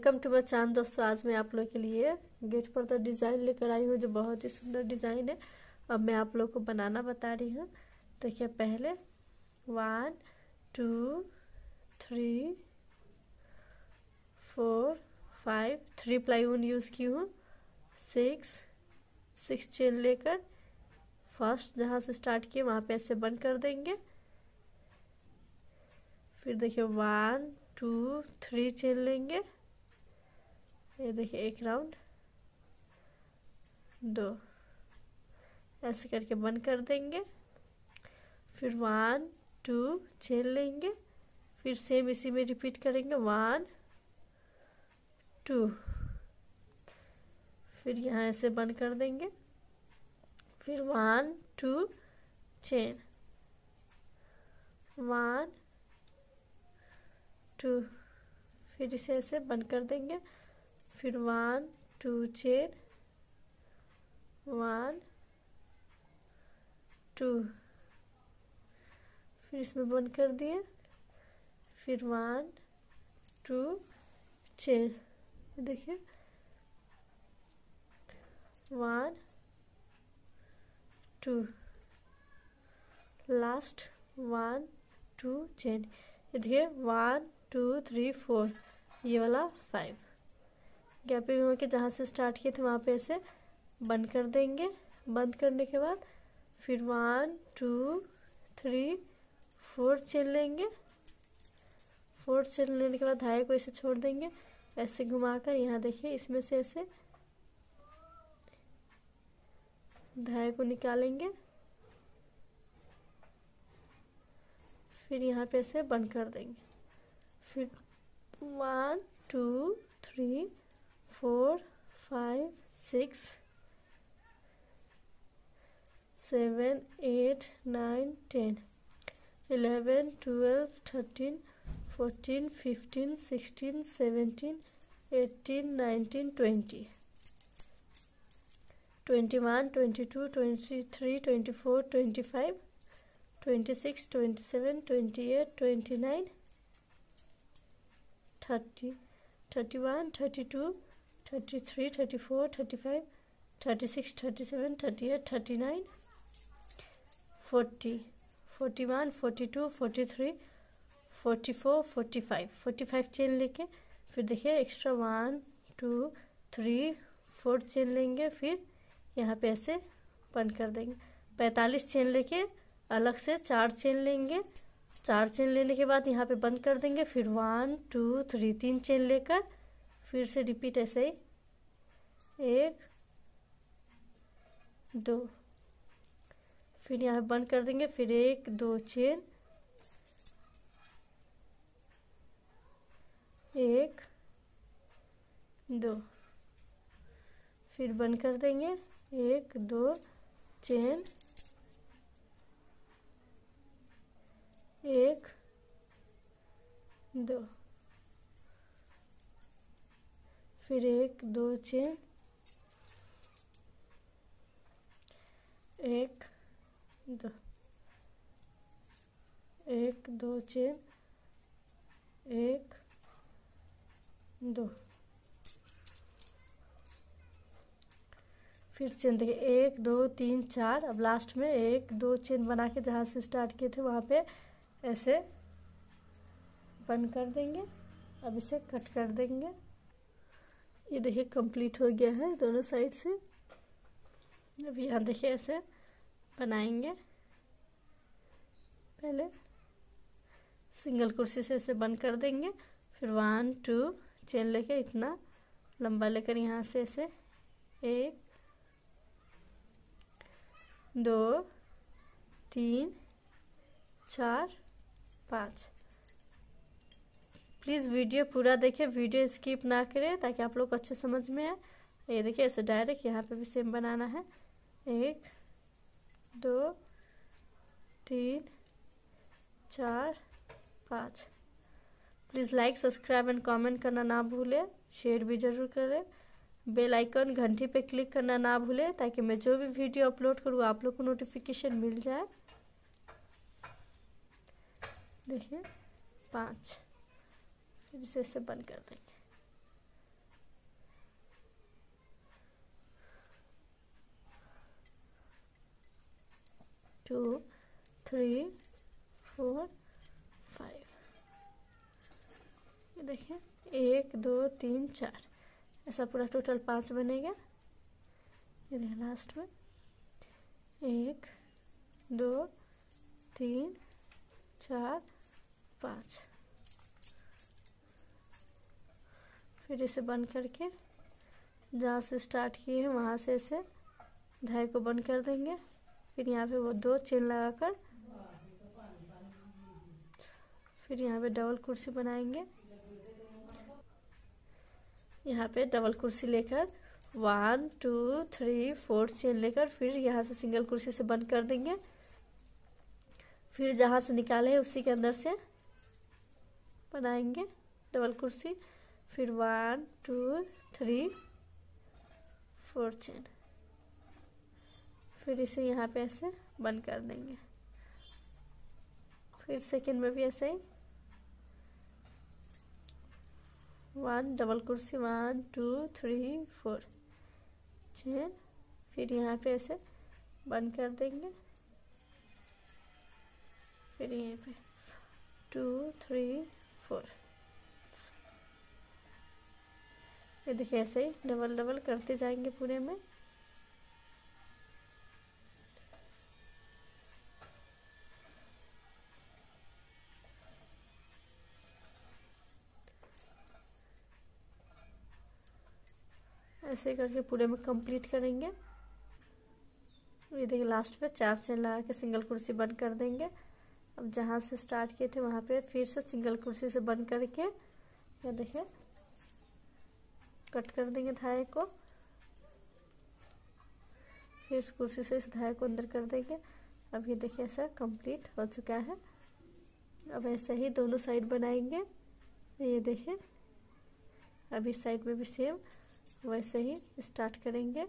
Welcome to my चाँद दोस्तों, आज मैं आप लोग के लिए गेट पर तो डिज़ाइन लेकर आई हूँ, जो बहुत ही सुंदर डिज़ाइन है। अब मैं आप लोग को बनाना बता रही हूँ। देखिए, पहले one, two, three, four, five, three ply one use की हूँ। सिक्स सिक्स चेन लेकर फ़र्स्ट जहाँ से स्टार्ट किए, वहाँ पे ऐसे बंद कर देंगे। फिर देखिए, वन, टू, थ्री चेन लेंगे। ये देखिए, एक राउंड दो. ऐसे करके बंद कर देंगे. फिर वन टू चेन लेंगे. फिर सेम इसी में रिपीट करेंगे. वन टू फिर यहाँ ऐसे बंद कर देंगे. फिर one two chain one two फिर इसे ऐसे बंद कर देंगे. फिर one, two chain one, two. फिर इसमें बंद कर दिए। फिर वन, टू चेन देखिए। One, two. Last one, two chain देखिए, वन, टू, थ्री, फोर। ये वाला फाइव गैपिंग होके जहाँ से स्टार्ट किए थे, वहाँ पे ऐसे बंद कर देंगे। बंद करने के बाद फिर one two three four chain लेंगे। फोर चेन लेने के बाद धागे को ऐसे छोड़ देंगे। ऐसे घुमाकर यहाँ देखिए, इसमें से ऐसे धागे को निकालेंगे। फिर यहाँ पे ऐसे बंद कर देंगे। फिर one two three four, five, six, seven, eight, nine, ten, eleven, twelve, thirteen, fourteen, fifteen, sixteen, seventeen, eighteen, nineteen, twenty. 21 22 23 24 25 26 27 28 29 30 31 32 thirty three thirty four thirty five thirty six thirty seven thirty eight thirty nine forty forty one forty two forty three forty four forty five forty five chain लेके फिर देखिए extra one two three four chain लेंगे, फिर यहाँ पे ऐसे बंद कर देंगे। पैंतालीस चेन लेके अलग से चार चेन लेंगे। चार चेन लेने के बाद यहाँ पे बंद कर देंगे, फिर वन टू थ्री तीन चेन लेकर फिर से रिपीट ऐसे ही। एक, दो, फिर यहाँ बंद कर देंगे, फिर एक, दो चेन एक, दो, फिर बंद कर देंगे, एक, दो चेन एक, दो फिर एक, दो चेन एक, दो। एक, दो चेन एक, दो। फिर चेन देखिए एक, दो, तीन, चार। अब लास्ट में एक, दो चेन बना के जहाँ से स्टार्ट किए थे, वहाँ पे ऐसे बंद कर देंगे। अब इसे कट कर देंगे। ये देखिए कंप्लीट हो गया है दोनों साइड से। अब यहाँ देखिए ऐसे बनाएँगे। पहले सिंगल कुर्सी से ऐसे बंद कर देंगे। फिर वन टू चेन लेके इतना लंबा लेकर यहाँ से ऐसे एक, दो, तीन, चार, पाँच। प्लीज़ वीडियो पूरा देखें वीडियो स्किप ना करें ताकि आप लोग अच्छे समझ में आए। ये देखिए, ऐसे डायरेक्ट यहाँ पे भी सेम बनाना है। एक, दो, तीन, चार, पाँच। Please like, subscribe and comment करना ना भूलें। शेयर भी ज़रूर करें। बेल आइकन घंटी पे क्लिक करना ना भूलें ताकि मैं जो भी वीडियो अपलोड करूँ, आप लोग को नोटिफिकेशन मिल जाए। देखिए, पाँच। फिर इसे इसे बंद कर देंगे। Two, three, four, five. ये एक, दो, तीन, चार। ऐसा पूरा टोटल पाँच बनेगा। ये लास्ट में एक, दो, तीन, चार, पाँच। फिर इसे बंद करके जहाँ से स्टार्ट किए हैं, वहाँ से इसे धागे को बंद कर देंगे। फिर यहाँ पे वो दो चेन लगाकर फिर यहाँ पे डबल कुर्सी बनाएँगे। यहाँ पे डबल कुर्सी लेकर one two three four chain लेकर फिर यहाँ से सिंगल कुर्सी से बंद कर देंगे। फिर जहाँ से निकाले उसी के अंदर से बनाएँगे डबल कुर्सी। फिर one two three four chain फिर इसे यहाँ पे ऐसे बंद कर देंगे। फिर सेकेंड में भी ऐसे ही। वन डबल कुर्सी one two three four chain फिर यहाँ पे ऐसे बंद कर देंगे। फिर यहाँ पे। टू थ्री फोर ये देखिए, ऐसे ही डबल डबल करते जाएँगे पूरे में। ऐसे करके पूरे में कंप्लीट करेंगे। ये देखिए लास्ट पे चार चेन लगा के सिंगल कुर्सी बंद कर देंगे। अब जहाँ से स्टार्ट किए थे, वहाँ पे फिर से सिंगल कुर्सी से बंद करके, ये देखिए कट कर देंगे धागे को। फिर कुर्सी से इस धागे को अंदर कर देंगे। अब ये देखिए ऐसा कंप्लीट हो चुका है। अब ऐसा ही दोनों साइड बनाएँगे। ये देखिए, अभी साइड में भी सेम वैसे ही स्टार्ट करेंगे।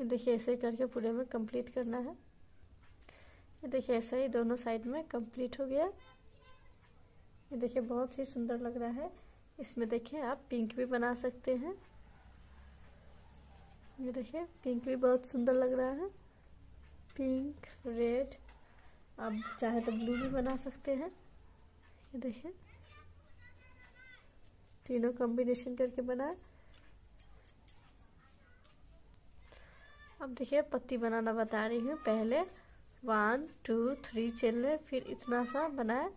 ये देखिए ऐसे करके पूरे में कंप्लीट करना है। ये देखिए ऐसा ही दोनों साइड में कंप्लीट हो गया। ये देखिए बहुत ही सुंदर लग रहा है। इसमें देखिए आप पिंक भी बना सकते हैं। ये देखिए पिंक भी बहुत सुंदर लग रहा है। पिंक रेड आप चाहे तो ब्लू भी बना सकते हैं। ये देखिए। तीनों कॉम्बिनेशन करके बनाए। अब देखिए, पत्ती बनाना बता रही हूँ। पहले वन टू थ्री चेन ले, फिर इतना सा बनाए,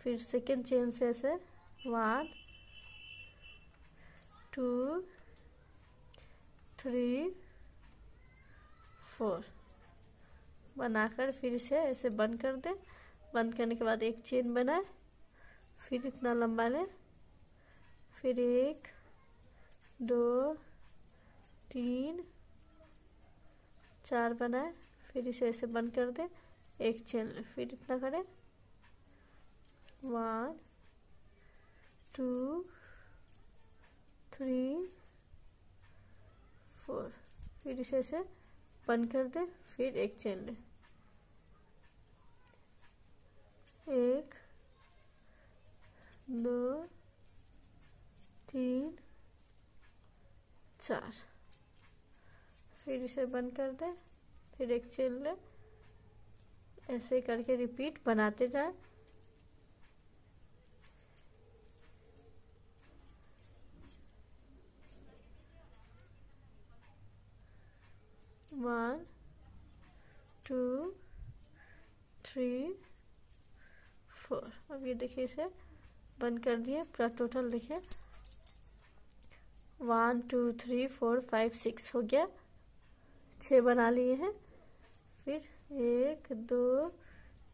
फिर सेकेंड चेन से ऐसे वन टू थ्री फोर बनाकर फिर इसे ऐसे बंद कर दे। बंद करने के बाद एक चेन बनाए, फिर इतना लंबा ले, फिर एक, दो, तीन चार बनाए फिर इसे ऐसे बंद कर दे, एक चेन फिर इतना करें। वन टू थ्री फोर फिर इसे ऐसे बंद कर दे, फिर एक चेन ले। एक, दो, तीन, चार। फिर इसे बंद कर दे, फिर एक चेन ले, ऐसे करके रिपीट बनाते जाए। वन टू थ्री फोर अब ये देखिए इसे बंद कर दिए, पूरा टोटल देखिए। One two three four five six हो गया। छः बना लिए हैं। फिर एक, दो,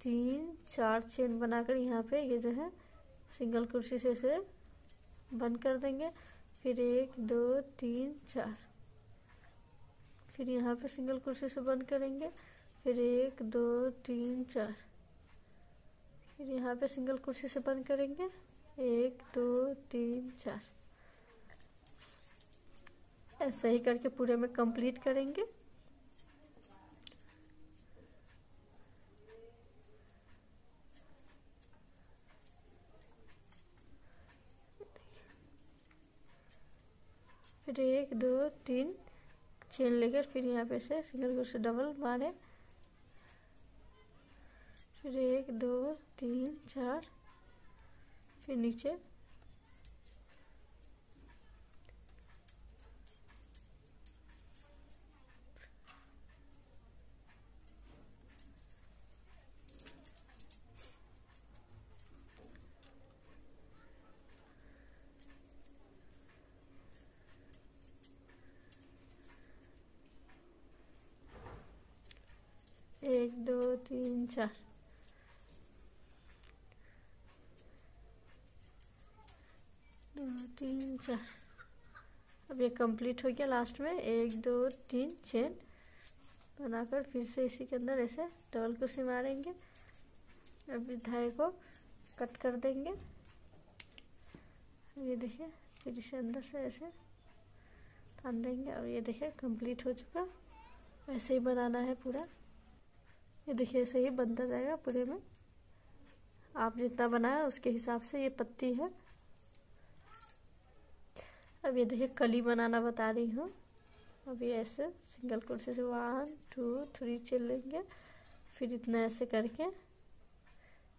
तीन, चार चेन बनाकर यहाँ पे ये जो है सिंगल कुर्सी से इसे बंद कर देंगे। फिर एक, दो, तीन, चार। फिर यहाँ पे सिंगल कुर्सी से बंद करेंगे। फिर एक, दो, तीन, चार। फिर यहाँ पे सिंगल कुर्सी से बंद करेंगे। एक, दो, तीन, चार। ऐसे ही करके पूरे में कंप्लीट करेंगे। फिर एक, दो, तीन। चेन लेकर फिर यहाँ पे से सिंगल क्रोशे डबल मारे। फिर एक, दो, तीन, चार। फिर नीचे एक दो तीन चार दो, तीन, चार। अब ये कंप्लीट हो गया लास्ट में। एक, दो, तीन चेन बनाकर फिर से इसी के अंदर ऐसे डबल कुर्सी मारेंगे अब धागे को कट कर देंगे। ये देखिए, फिर इसे अंदर से ऐसे तान देंगे। अब ये देखिए कंप्लीट हो चुका। ऐसे ही बनाना है पूरा। ये देखिए, ऐसे ही बनता जाएगा पूरे में। आप जितना बनाया उसके हिसाब से ये पत्ती है। अब ये देखिए, कली बनाना बता रही हूँ। ये ऐसे सिंगल कुर्सी से, वन, टू, थ्री चल लेंगे फिर इतना ऐसे करके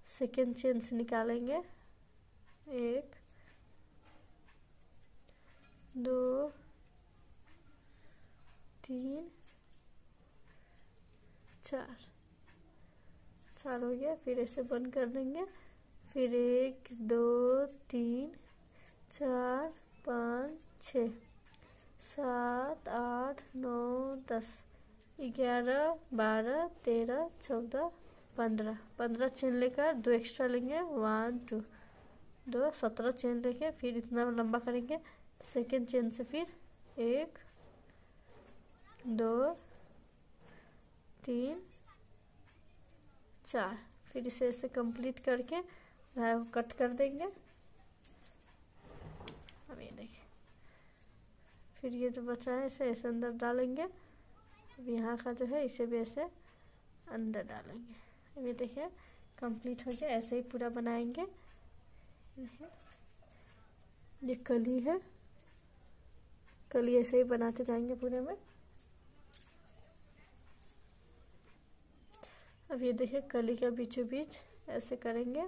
सेकेंड चेन से निकालेंगे। एक, दो, तीन, चार। चार हो गया, फिर ऐसे बंद कर देंगे। फिर एक, दो, तीन, चार, पाँच, छ, सात, आठ, नौ, दस, ग्यारह, बारह, तेरह, चौदह, पंद्रह। पंद्रह चेन लेकर दो एक्स्ट्रा लेंगे। वन टू दो, सत्रह चेन लेके फिर इतना लंबा करेंगे। सेकेंड चेन से फिर एक, दो, तीन चार। फिर इसे ऐसे कंप्लीट करके कट कर देंगे। अब ये देखिए फिर ये जो बचा है, इसे ऐसे अंदर डालेंगे। अब यहाँ का जो है, इसे भी ऐसे अंदर डालेंगे। अब ये देखिए कंप्लीट हो गया। ऐसे ही पूरा बनाएँगे। ये कली है। कली ऐसे ही बनाते जाएँगे पूरे में। अब ये देखिए कली का बीचों बीच ऐसे करेंगे।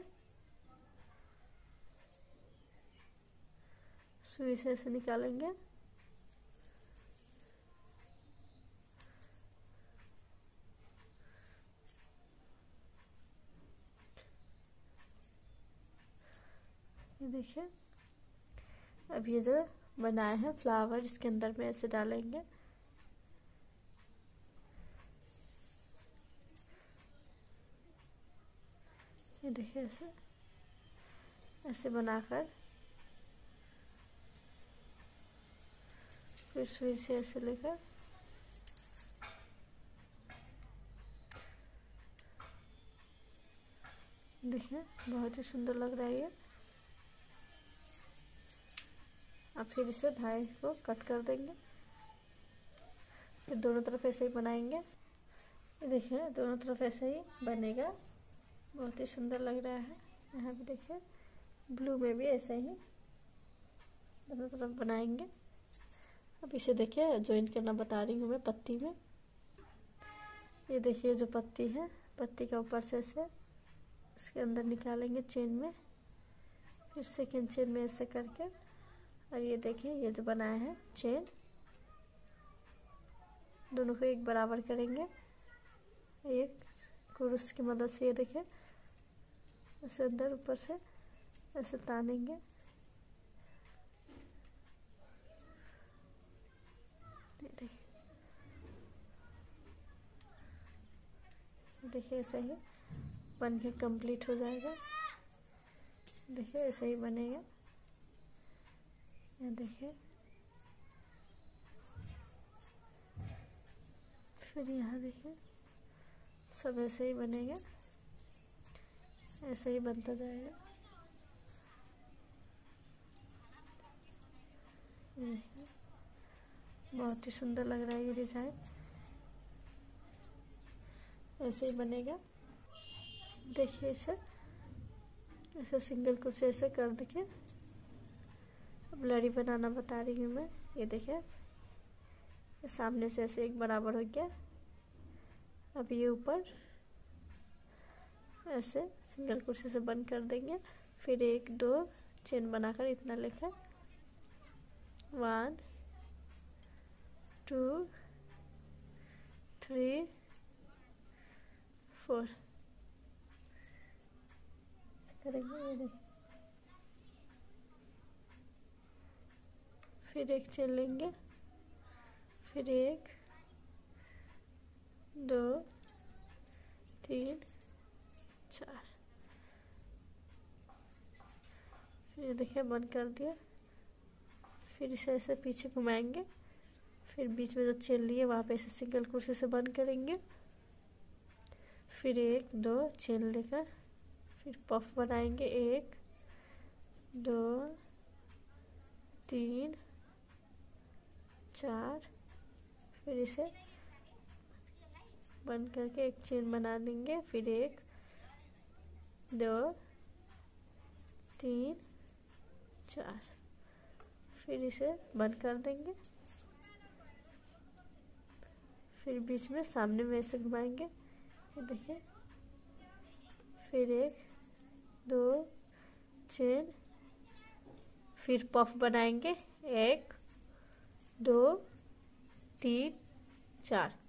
सुई से ऐसे निकालेंगे। ये देखिए, अब ये जो बनाए हैं फ्लावर, इसके अंदर में ऐसे डालेंगे। ये देखिए ऐसे ऐसे बनाकर। फिर सुई से ऐसे लेकर। देखिए, बहुत ही सुंदर लग रहा है ये। अब फिर इसे धागे को कट कर देंगे। फिर दोनों तरफ़ ऐसे ही बनाएँगे। देखिए, दोनों तरफ़ ऐसे ही बनेगा। बहुत ही सुंदर लग रहा है। यहाँ भी देखिए ब्लू में भी ऐसे ही दोनों तरफ़ बनाएँगे। अब इसे देखिए ज्वाइन करना बता रही हूँ मैं पत्ती में। ये देखिए जो पत्ती है, पत्ती का ऊपर से ऐसे, इसके अंदर निकालेंगे चेन में। फिर सेकेंड चेन में ऐसे करके, और ये देखिए, ये जो बनाया है चेन दोनों को एक बराबर करेंगे। एक, कुरुस की मदद से ये देखिए ऐसे अंदर ऊपर से, ऐसे तानेंगे। देखिए। ऐसे ही बन के कंप्लीट हो जाएगा। देखिए, ऐसे ही बनेगा। ये देखिए। फिर यहाँ देखिए, सब ऐसे ही बनेगा। ऐसे ही बनता जाएगा। बहुत ही सुंदर लग रहा है ये डिज़ाइन ऐसे ही बनेगा। देखिए इसे। ऐसे सिंगल कुर्सी ऐसे कर देखिए अब लड़ी बनाना बता रही हूँ मैं। ये देखिए सामने से ऐसे एक बराबर हो गया। अब ये ऊपर। ऐसे सिंगल कुर्सी से बंद कर देंगे। फिर एक, दो चेन बनाकर इतना लेकर वन, टू, थ्री, फोर। करेंगे फिर एक चेन लेंगे। फिर एक, दो, तीन चार। फिर देखिए, बंद कर दिया। फिर इसे ऐसे पीछे घुमाएँगे। फिर बीच में जो चेन लिए वहाँ पे ऐसे सिंगल कुर्सी से बंद करेंगे। फिर एक, दो चेन लेकर फिर पफ बनाएँगे। एक, दो, तीन, चार। फिर इसे बंद करके एक चेन बना देंगे। फिर एक दो, तीन, चार। फिर इसे बंद कर देंगे। फिर बीच में सामने में ऐसे घुमाएँगे। देखिए। फिर एक, दो चेन फिर पफ बनाएँगे। एक, दो, तीन, चार।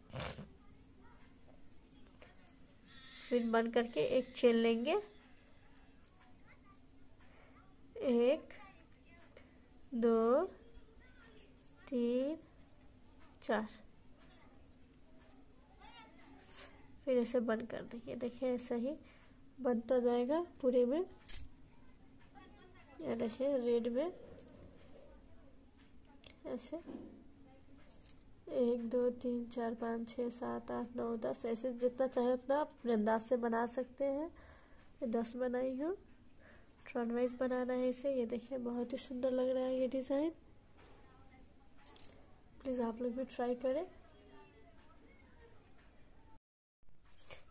फिर बंद करके एक चेन लेंगे। एक, दो, तीन, चार। फिर ऐसे बंद कर देंगे। देखिए, ऐसा ही बनता जाएगा पूरे में। ये देखिए, रेड में। ऐसे। एक, दो, तीन, चार, पाँच, छः, सात, आठ, नौ, दस, ऐसे जितना चाहे उतना आप अंदाज से बना सकते हैं। दस बनाई हूँ। ट्रॉन वाइज बनाना है इसे। ये देखिए, बहुत ही सुंदर लग रहा है ये डिज़ाइन प्लीज़ आप लोग भी ट्राई करें।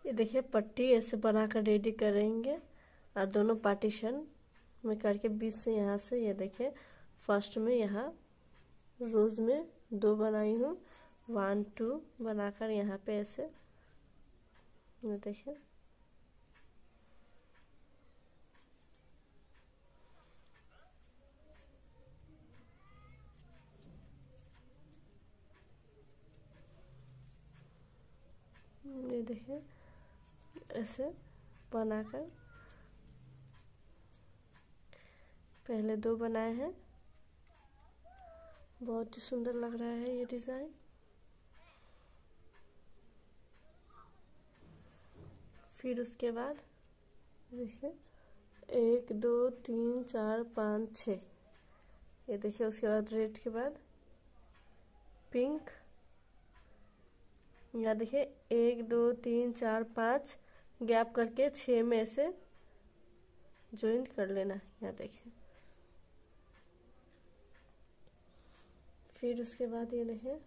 ये देखिए, पट्टी ऐसे बनाकर रेडी करेंगे। और दोनों पार्टीशन में करके बीच से यहाँ से, ये देखिए फ़र्स्ट में यहाँ रोज़ में दो बनाई हूँ। वन टू बनाकर यहाँ पे ऐसे। देखिए। ये देखिए। ऐसे बनाकर। पहले दो बनाए हैं। बहुत ही सुंदर लग रहा है ये डिज़ाइन। फिर उसके बाद देखिए, एक, दो, तीन, चार, पाँच, छ। ये देखिए, उसके बाद रेड के बाद पिंक। यहाँ देखिए, एक, दो, तीन, चार, पाँच, गैप करके छ में से ज्वाइन कर लेना। यहाँ देखिए। फिर उसके बाद ये देखें।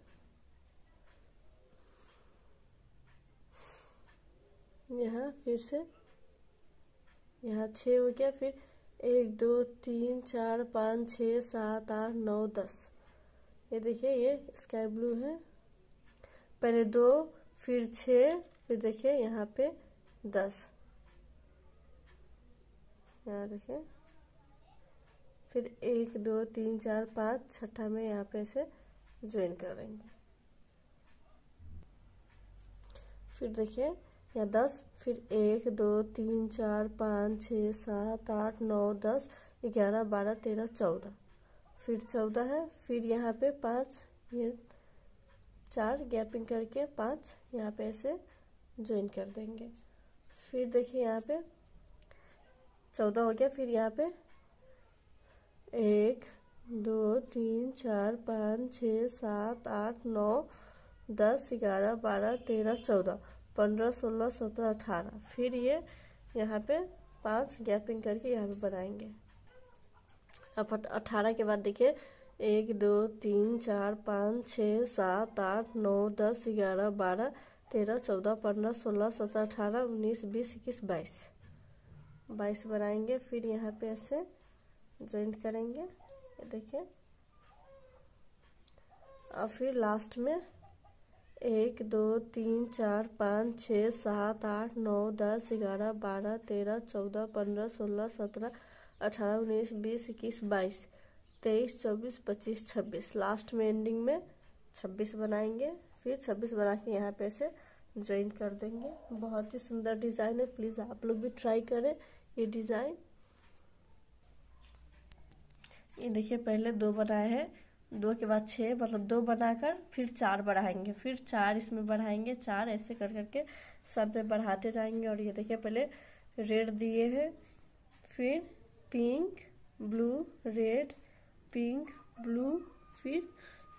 यहाँ फिर से, यहाँ छ हो गया, फिर एक, दो, तीन, चार, पाँच, छ, सात, आठ, नौ, दस। ये देखिए, ये स्काई ब्लू है। पहले दो, फिर छ, फिर देखिए यहाँ पे दस। यहाँ देखिए फिर एक, दो, तीन, चार, पाँच, छठा में यहाँ पे से ज्वाइन करेंगे फिर देखिए, यहाँ दस, फिर एक, दो, तीन, चार, पाँच, छः, सात, आठ, नौ, दस, ग्यारह, बारह, तेरह, चौदह। फिर चौदह है, फिर यहाँ पे पाँच, ये चार गैपिंग करके पाँच यहाँ पे ऐसे ज्वाइन कर देंगे। फिर देखिए यहाँ पे चौदह हो गया, फिर यहाँ पे एक, दो, तीन, चार, पाँच, छः, सात, आठ, नौ, दस, ग्यारह, बारह, तेरह, चौदह, पंद्रह, सोलह, सत्रह, अठारह। फिर ये यहाँ पे पाँच गैपिंग करके यहाँ पे बनाएँगे। अब अठारह के बाद देखिए, एक, दो, तीन, चार, पाँच, छः, सात, आठ, नौ, दस, ग्यारह, बारह, तेरह, चौदह, पंद्रह, सोलह, सत्रह, अठारह, उन्नीस, बीस, इक्कीस, बाईस। बाईस बनाएँगे, फिर यहाँ पे ऐसे ज्वाइंट करेंगे, ये देखिए। और फिर लास्ट में एक, दो, तीन, चार, पाँच छः सात, आठ, नौ, दस, ग्यारह, बारह, तेरह, चौदह, पंद्रह, सोलह, सत्रह, अठारह, उन्नीस, बीस, इक्कीस, बाईस, तेईस, चौबीस, पच्चीस, छब्बीस। लास्ट में एंडिंग में छब्बीस बनाएँगे, फिर छब्बीस बना के यहाँ पे से ज्वाइन कर देंगे। बहुत ही सुंदर डिज़ाइन है प्लीज़ आप लोग भी ट्राई करें ये डिज़ाइन ये देखिए, पहले दो बनाए हैं। दो के बाद छः मतलब दो बनाकर फिर चार बढ़ाएँगे। फिर चार इसमें बढ़ाएँगे, चार ऐसे कर करके सब में बढ़ाते जाएँगे। और ये देखिए, पहले रेड दिए हैं, फिर pink, blue, red, pink, blue, फिर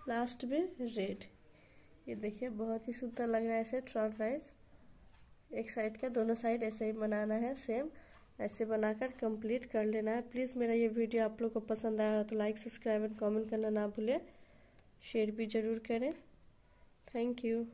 लास्ट में रेड। ये देखिए, बहुत ही सुंदर लग रहा है ऐसे, ट्रॉट वाइज। एक साइड का, दोनों साइड ऐसे ही बनाना है, सेम। ऐसे बनाकर कंप्लीट कर लेना है। प्लीज़ मेरा ये वीडियो आप लोग को पसंद आया हो तो लाइक सब्सक्राइब एंड कमेंट करना ना भूलें। शेयर भी ज़रूर करें। Thank you